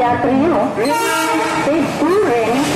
y arriba discurren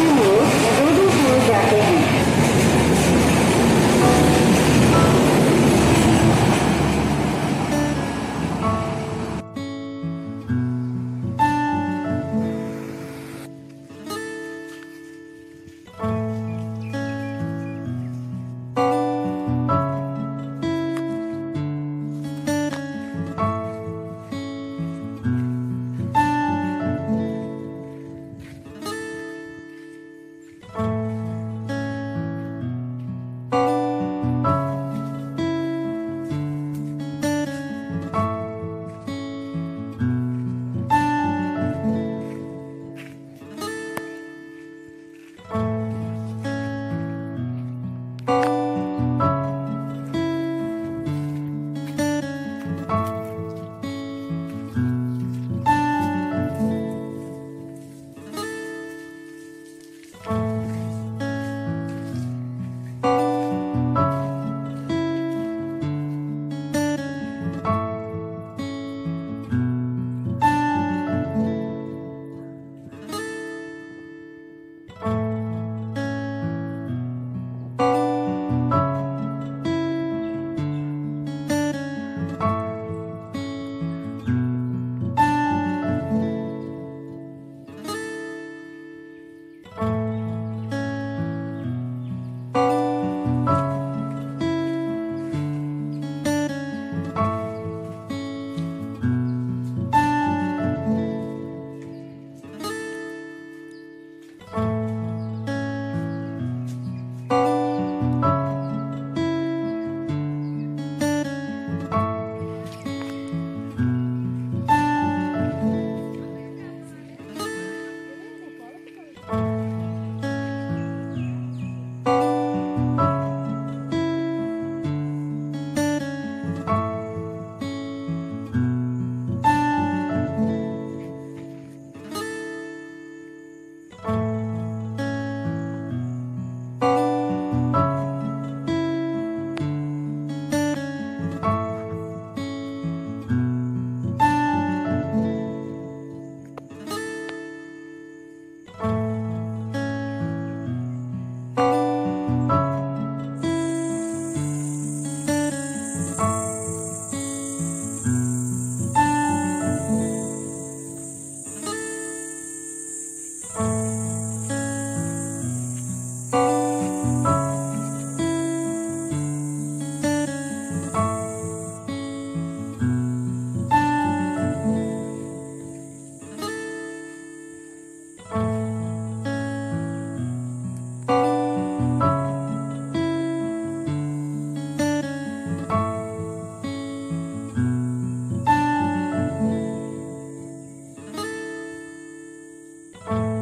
Bye.